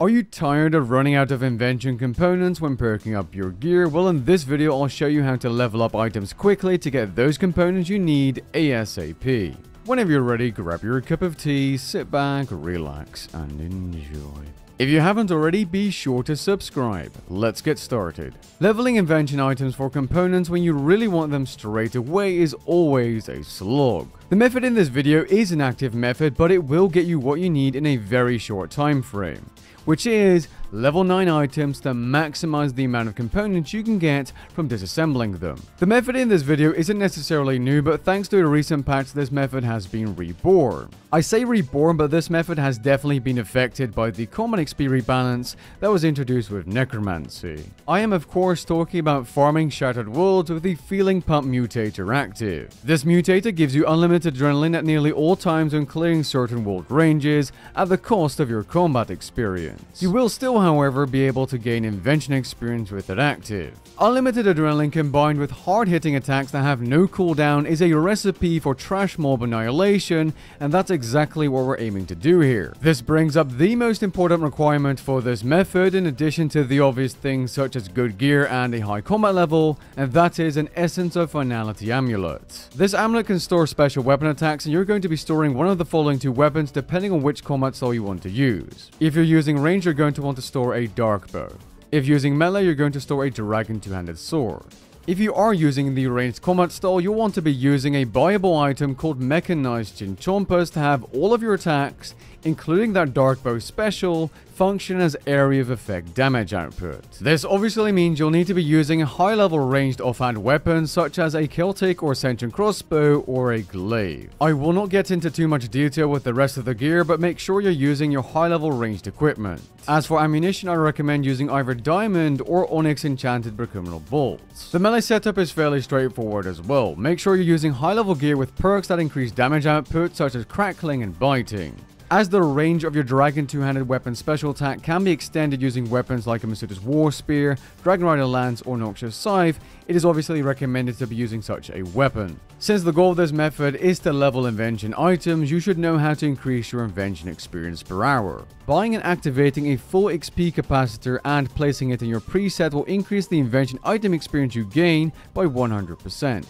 Are you tired of running out of invention components when perking up your gear? Well in this video I'll show you how to level up items quickly to get those components you need ASAP. Whenever you're ready, grab your cup of tea, sit back, relax, and enjoy. If you haven't already, be sure to subscribe. Let's get started. Leveling invention items for components when you really want them straight away is always a slog. The method in this video is an active method, but it will get you what you need in a very short time frame which is level 9 items to maximize the amount of components you can get from disassembling them. The method in this video isn't necessarily new, but thanks to a recent patch this method has been reborn. I say reborn, but this method has definitely been affected by the common XP rebalance that was introduced with Necromancy. I am of course talking about farming Shattered Worlds with the Feeling Pump Mutator active. This mutator gives you unlimited adrenaline at nearly all times when clearing certain world ranges at the cost of your combat experience. You will still however, be able to gain invention experience with it active. Unlimited adrenaline combined with hard-hitting attacks that have no cooldown is a recipe for trash mob annihilation, and that's exactly what we're aiming to do here. This brings up the most important requirement for this method in addition to the obvious things such as good gear and a high combat level, and that is an Essence of Finality Amulet. This amulet can store special weapon attacks, and you're going to be storing one of the following two weapons depending on which combat style you want to use. If you're using range, you're going to want to store a dark bow. If using melee, you're going to store a dragon two-handed sword. If you are using the ranged combat style, you'll want to be using a buyable item called Mechanized Chinchompas to have all of your attacks, including that dark bow special, function as area of effect damage output. This obviously means you'll need to be using high level ranged offhand weapons such as a Celtic or Sentient crossbow or a glaive. I will not get into too much detail with the rest of the gear but make sure you're using your high level ranged equipment. As for ammunition I recommend using either diamond or onyx enchanted Bakriminel bolts. The melee setup is fairly straightforward as well. Make sure you're using high level gear with perks that increase damage output such as crackling and biting. As the range of your Dragon two-handed weapon special attack can be extended using weapons like a Masuta's War Spear, Dragon Rider Lance, or Noxious Scythe, it is obviously recommended to be using such a weapon. Since the goal of this method is to level invention items, you should know how to increase your invention experience per hour. Buying and activating a full XP capacitor and placing it in your preset will increase the invention item experience you gain by 100%.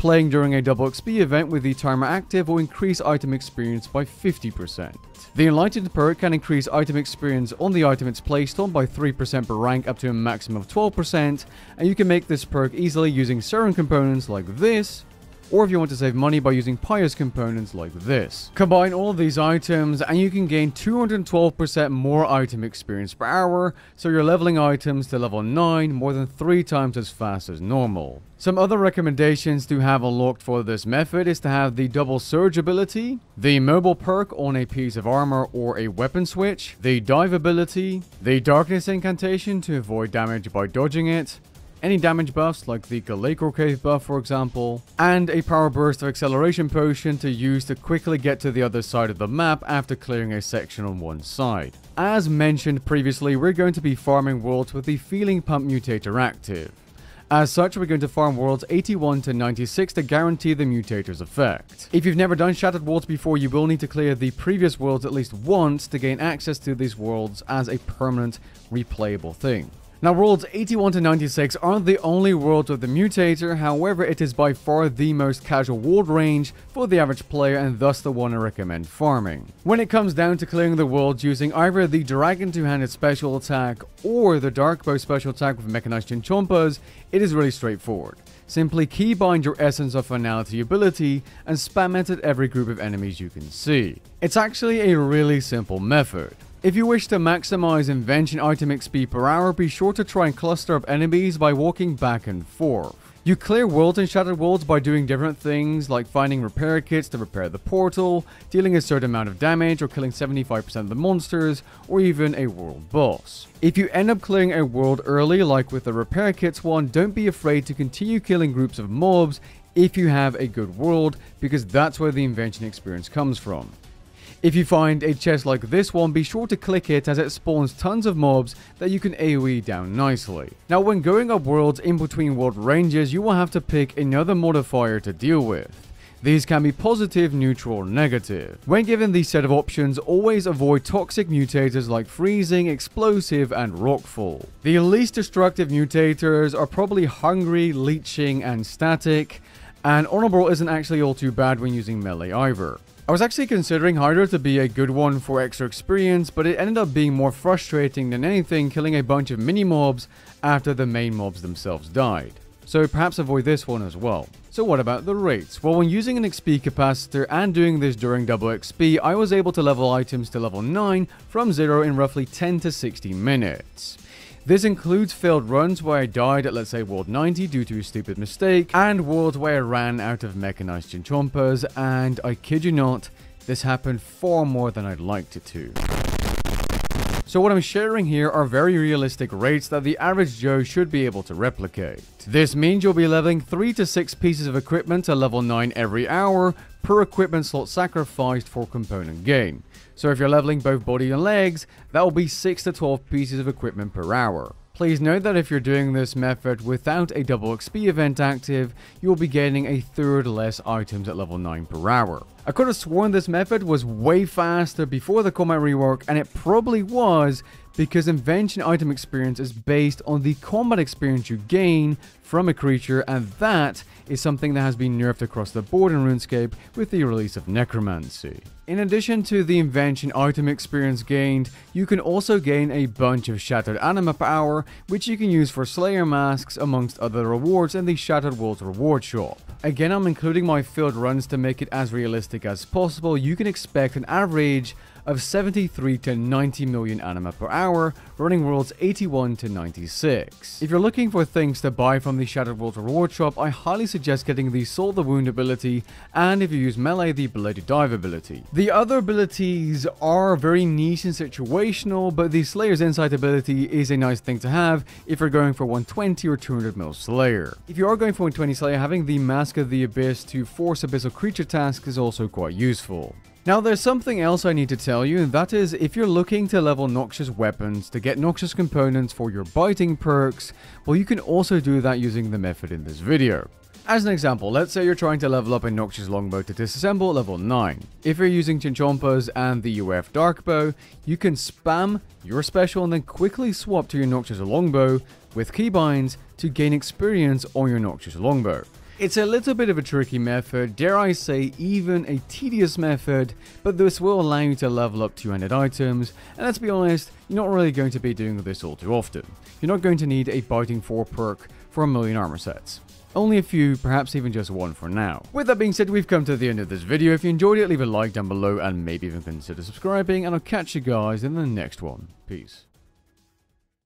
Playing during a double XP event with the timer active will increase item experience by 50%. The Enlightened perk can increase item experience on the item it's placed on by 3% per rank up to a maximum of 12%, and you can make this perk easily using certain components like this, or if you want to save money by using pious components like this. Combine all these items and you can gain 212% more item experience per hour, so you're leveling items to level 9 more than 3 times as fast as normal. Some other recommendations to have unlocked for this method is to have the double surge ability, the mobile perk on a piece of armor or a weapon switch, the dive ability, the darkness incantation to avoid damage by dodging it, any damage buffs like the Glacor Cave buff for example, and a power burst of acceleration potion to use to quickly get to the other side of the map after clearing a section on one side. As mentioned previously, we're going to be farming worlds with the Feeling Pump Mutator active. As such, we're going to farm worlds 81 to 96 to guarantee the mutator's effect. If you've never done Shattered Worlds before, you will need to clear the previous worlds at least once to gain access to these worlds as a permanent replayable thing. Now, worlds 81 to 96 aren't the only worlds with the mutator, however, it is by far the most casual world range for the average player and thus the one I recommend farming. When it comes down to clearing the worlds using either the Dragon two-handed special attack or the Dark Bow special attack with Mechanized Chinchompas, it is really straightforward. Simply keybind your Essence of Finality ability and spam it at every group of enemies you can see. It's actually a really simple method. If you wish to maximize invention item XP per hour, be sure to try and cluster up enemies by walking back and forth. You clear worlds and Shattered Worlds by doing different things like finding repair kits to repair the portal, dealing a certain amount of damage or killing 75% of the monsters, or even a world boss. If you end up clearing a world early like with the repair kits one, don't be afraid to continue killing groups of mobs if you have a good world because that's where the invention experience comes from. If you find a chest like this one, be sure to click it as it spawns tons of mobs that you can AoE down nicely. Now when going up worlds in between world ranges, you will have to pick another modifier to deal with. These can be positive, neutral, or negative. When given these set of options, always avoid toxic mutators like freezing, explosive, and rockfall. The least destructive mutators are probably hungry, leeching, and static, and honorable isn't actually all too bad when using melee either. I was actually considering Hydra to be a good one for extra experience, but it ended up being more frustrating than anything killing a bunch of mini mobs after the main mobs themselves died. So perhaps avoid this one as well. So what about the rates? Well, when using an XP capacitor and doing this during double XP, I was able to level items to level 9 from 0 in roughly 10 to 60 minutes. This includes failed runs where I died at let's say world 90 due to a stupid mistake, and worlds where I ran out of mechanized chinchompas, and I kid you not, this happened far more than I'd liked it to. So what I'm sharing here are very realistic rates that the average Joe should be able to replicate. This means you'll be leveling 3 to 6 pieces of equipment to level 9 every hour per equipment slot sacrificed for component gain. So if you're leveling both body and legs, that will be 6 to 12 pieces of equipment per hour. Please note that if you're doing this method without a double XP event active, you'll be getting a third less items at level 9 per hour. I could have sworn this method was way faster before the combat rework, and it probably was because invention item experience is based on the combat experience you gain from a creature and that is something that has been nerfed across the board in RuneScape with the release of Necromancy. In addition to the invention item experience gained, you can also gain a bunch of Shattered Anima power, which you can use for Slayer masks amongst other rewards in the Shattered Worlds reward shop. Again, I'm including my field runs to make it as realistic as possible. You can expect an average of 73 to 90 million anima per hour, running worlds 81 to 96. If you're looking for things to buy from the Shattered World reward shop, I highly suggest getting the Salt the Wound ability, and if you use melee, the Bladed Dive ability. The other abilities are very niche and situational, but the Slayer's Insight ability is a nice thing to have if you're going for 120 or 200 mil Slayer. If you are going for 120 Slayer, having the Mask of the Abyss to force Abyssal Creature tasks is also quite useful. Now there's something else I need to tell you, and that is if you're looking to level Noxious weapons to get Noxious components for your biting perks, well you can also do that using the method in this video. As an example, let's say you're trying to level up a Noxious Longbow to disassemble level 9. If you're using Chinchompas and the EoF Darkbow, you can spam your special and then quickly swap to your Noxious Longbow with keybinds to gain experience on your Noxious Longbow. It's a little bit of a tricky method, dare I say even a tedious method, but this will allow you to level up 200 items, and let's be honest, you're not really going to be doing this all too often. You're not going to need a Biting 4 perk for a million armor sets. Only a few, perhaps even just one for now. With that being said, we've come to the end of this video. If you enjoyed it, leave a like down below and maybe even consider subscribing, and I'll catch you guys in the next one. Peace.